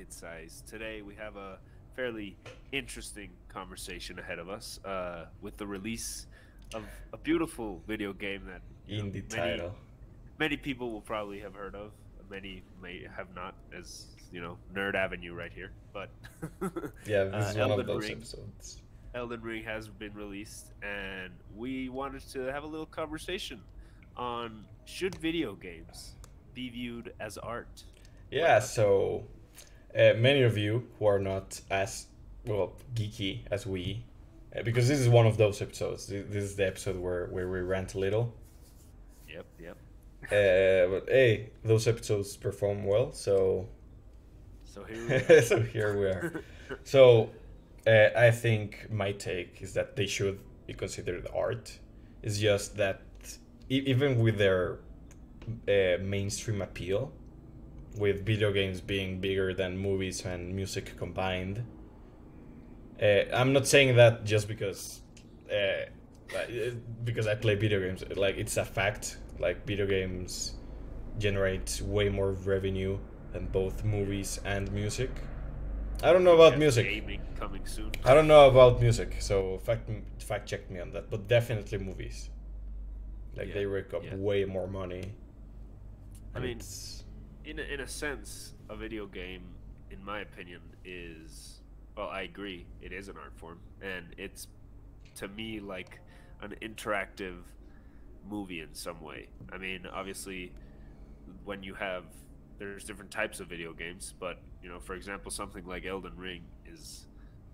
Welcome back to Bit Size. Today we have a fairly interesting conversation ahead of us uh, with the release of a beautiful video game that know, Indie many, title. many people will probably have heard of. Many may have not, as you know, Nerd Avenue right here. But Yeah, this uh, one Elden of those Ring. episodes. Elden Ring has been released, and we wanted to have a little conversation on should video games be viewed as art? Yeah, so uh, many of you who are not as well geeky as we, uh, because this is one of those episodes. This is the episode where, where we rant a little. Yep, yep. Uh, but hey, those episodes perform well, so So here we are. so here we are. So uh, I think my take is that they should be considered art. It's just that e- even with their uh, mainstream appeal, with video games being bigger than movies and music combined, uh, I'm not saying that just because uh, uh, because I play video games. Like it's a fact. Like video games generate way more revenue than both movies and music. I don't know about music. Gaming coming soon. I don't know about music, so fact fact check me on that. But definitely movies. Like Yeah, they rake up yeah. way more money. I mean, it's- in a, in a sense, a video game, in my opinion, is well, I agree, it is an art form, and it's to me like an interactive movie in some way. I mean, obviously, when you have there's different types of video games, but you know, for example, something like Elden Ring is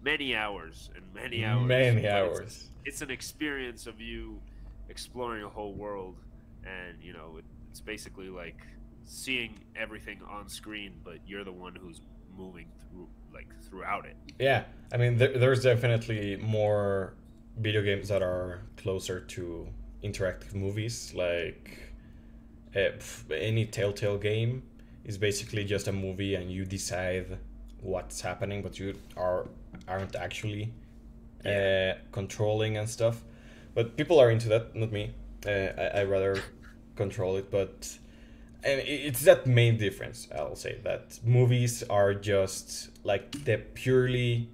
many hours and many hours. many but it's- hours. it's an experience of you exploring a whole world and you know it, it's basically like seeing everything on screen but you're the one who's moving through like throughout it Yeah, I mean, there, there's definitely more video games that are closer to interactive movies. Like uh, any Telltale game is basically just a movie, and you decide what's happening, but you are aren't actually uh, controlling and stuff. But people are into that, not me. Uh, I I rather control it, but and it's that main difference i'll say that movies are just like the purely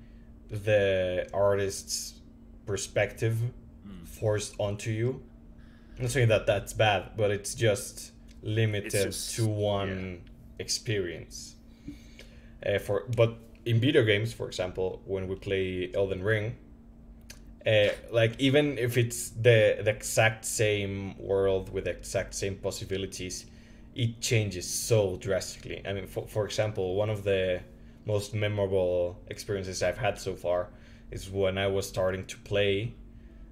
the artist's perspective Mm. forced onto you. I'm not saying that that's bad but it's just limited just- to one experience. Uh, for but in video games for example when we play elden ring uh, like even if it's the the exact same world with the exact same possibilities it changes so drastically. I mean for, for example one of the most memorable experiences i've had so far is when i was starting to play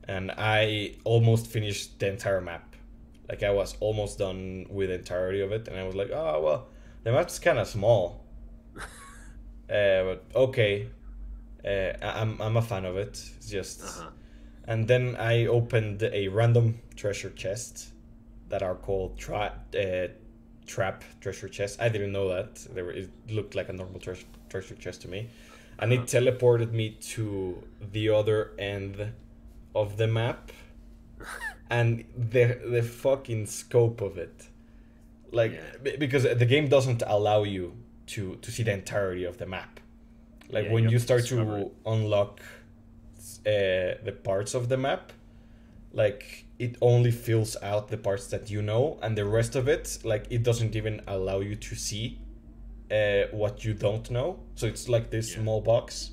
and i almost finished the entire map. Like i was almost done with the entirety of it and i was like oh well the map's kind of small. Uh, but okay. Uh, I'm, I'm a fan of it. It's just uh-huh. and then I opened a random treasure chest that are called tra- uh, trap treasure chest. I didn't know that. They were, it looked like a normal treasure treasure chest to me. And it teleported me to the other end of the map. and the the fucking scope of it. Like Yeah. because the game doesn't allow you to to see the entirety of the map. Like Yeah, when you you have to start to unlock uh, the parts of the map like it only fills out the parts that you know and the rest of it like it doesn't even allow you to see uh, what you don't know. So it's like this Yeah. small box.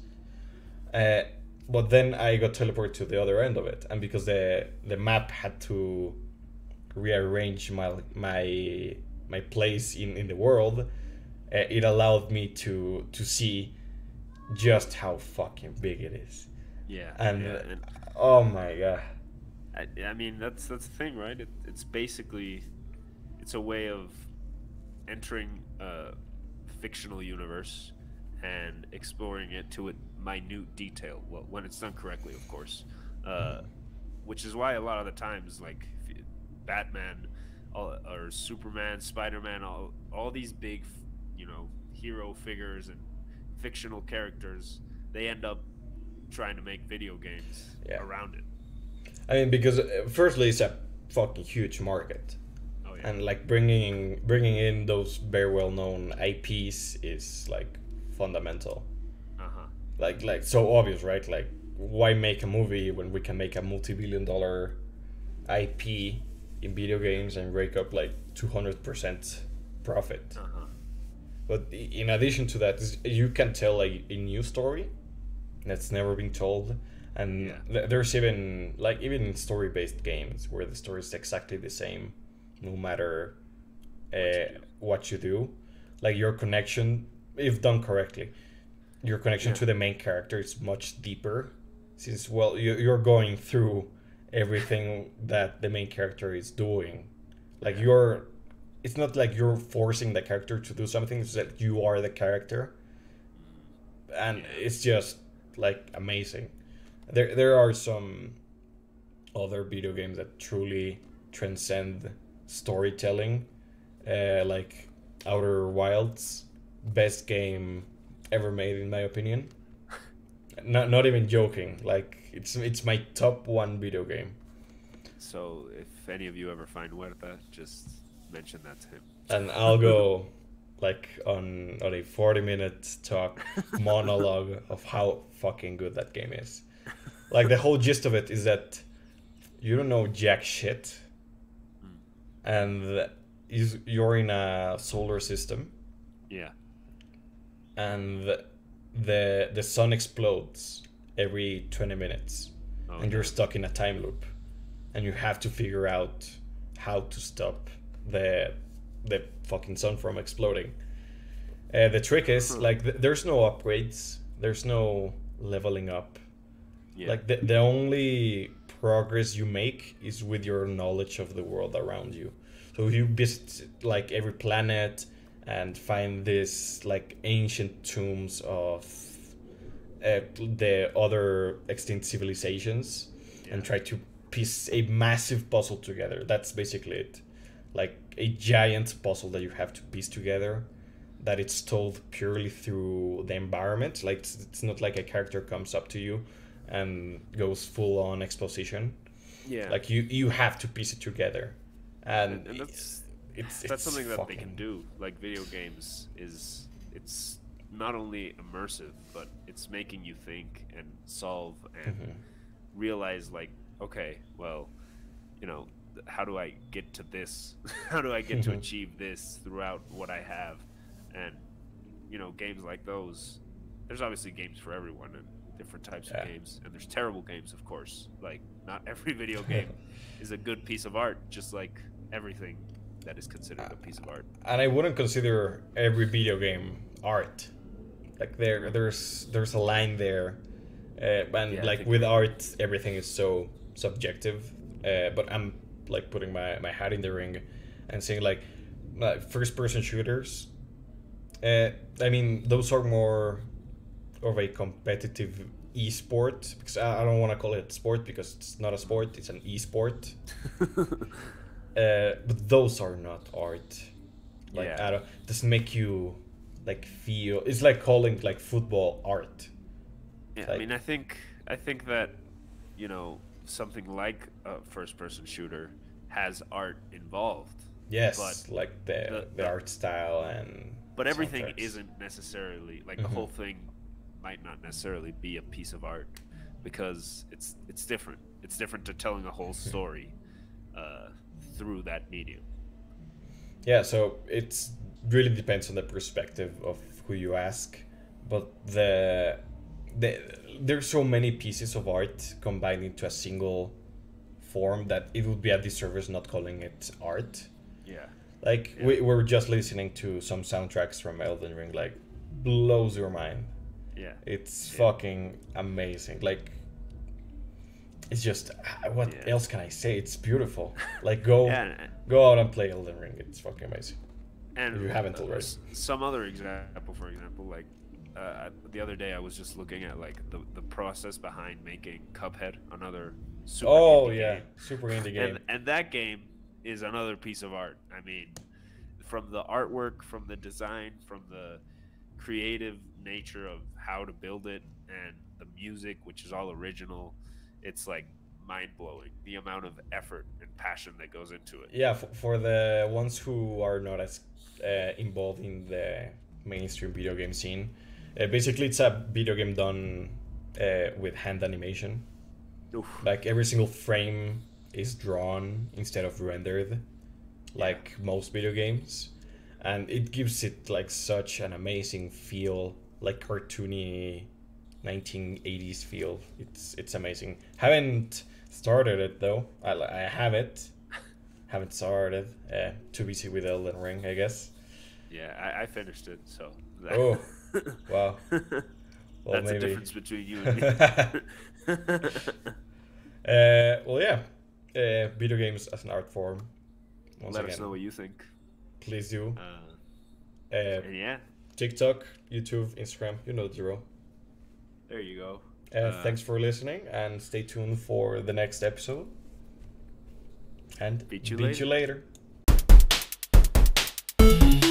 Uh, but then i got teleported to the other end of it and because the the map had to rearrange my my my place in in the world uh, it allowed me to to see just how fucking big it is. Yeah and, yeah, and oh my god I, I mean that's that's the thing right? It, it's basically it's a way of entering a fictional universe and exploring it to a minute detail. Well when it's done correctly of course. Uh, which is why a lot of the times like batman or superman spider-man all, all these big you know hero figures and fictional characters they end up trying to make video games Yeah. around it I mean, because uh, firstly, it's a fucking huge market. oh yeah. and like bringing bringing in those very well known IPs is like fundamental. Uh huh. Like like so obvious, right? Like why make a movie when we can make a multi-billion dollar IP in video games and rake up like 200% profit. Uh huh. But in addition to that, you can tell a, a new story that's never been told, and Yeah. th- there's even like even in story-based games where the story is exactly the same, no matter uh, you what you do. Like your connection, if done correctly, your connection Yeah. to the main character is much deeper, since well you, you're going through everything that the main character is doing. Like you're it's not like you're forcing the character to do something it's that you are the character and Yeah. it's just like amazing there there are some other video games that truly transcend storytelling uh, like outer wilds best game ever made in my opinion not, not even joking like it's it's my top one video game So if any of you ever find Huerta, just mention that to him. and I'll go like on on a forty minute talk monologue of how fucking good that game is. Like the whole gist of it is that you don't know jack shit, and you're in a solar system, Yeah. and the the sun explodes every twenty minutes, Oh, and you're stuck in a time loop, and you have to figure out how to stop the the fucking sun from exploding. Uh, the trick is like th- there's no upgrades, there's no leveling up. Yeah. Like the the only progress you make is with your knowledge of the world around you. So if you visit like every planet and find this like ancient tombs of uh, the other extinct civilizations and try to piece a massive puzzle together. That's basically it. Like a giant puzzle that you have to piece together that it's told purely through the environment. Like it's, it's not like a character comes up to you and goes full on exposition. yeah. Like you you have to piece it together. And, and, and that's it's, that's it's something that they can do. Like video games is it's not only immersive, but it's making you think and solve and Mhm. realize like, okay, well, you know, how do I get to this? how do I get to Mhm. achieve this throughout what I have? And you know, games like those, there's obviously games for everyone and different types Yeah. of games, and there's terrible games, of course. Like not every video game is a good piece of art, just like everything that is considered a piece of art. and I wouldn't consider every video game art. Like there, there's there's a line there, uh, and Yeah, like with art, everything is so subjective. Uh, but I'm like putting my, my hat in the ring, and saying like, like first person shooters. Uh, I mean, those are more of a competitive e-sport because I, I don't want to call it sport because it's not a sport; it's an e-sport. Uh, but those are not art. Like Yeah. I don't doesn't make you like feel. It's like calling like football art. Yeah, I mean, I think I think that you know something like a first-person shooter has art involved, Yes, But like the the- the, art style and. but everything soundtracks. isn't necessarily like Mhm. the whole thing might not necessarily be a piece of art because it's it's different. It's different to telling a whole Mm-hmm. story uh, through that medium. Yeah, so it really depends on the perspective of who you ask, but the the there's so many pieces of art combined into a single form that it would be a disservice not calling it art. Yeah. Like Yeah. we we're just listening to some soundtracks from Elden Ring, like blows your mind. Yeah. It's Yeah. fucking amazing. Like it's just ah, what Yeah. else can I say? It's beautiful. Like go Yeah, go out and play Elden Ring. It's fucking amazing. and If you haven't uh, already. some other example for example like uh, the other day i was just looking at like the, the process behind making cuphead another super oh yeah, game. super indie game. and, and that game is another piece of art i mean from the artwork from the design from the creative nature of how to build it and the music which is all original it's like mind blowing. The amount of effort and passion that goes into it. Yeah, for, for the ones who are not as uh, involved in the mainstream video game scene, uh, basically it's a video game done uh, with hand animation. Oof. Like every single frame is drawn instead of rendered, like most video games, and it gives it like such an amazing feel, like cartoony 1980s feel. It's it's amazing. Haven't started it though. I, I have it. Haven't started. Uh, too busy with Elden Ring, I guess. Yeah, I, I finished it, so. That, Oh, wow. Well, That's the difference between you and me. Uh, well, yeah. Uh, video games as an art form. Once Let again, us know what you think. please do. Uh, yeah, TikTok, YouTube, Instagram, you know the drill. there you go. Uh, Uh, thanks for listening and stay tuned for the next episode. And Beat you beat you later. later.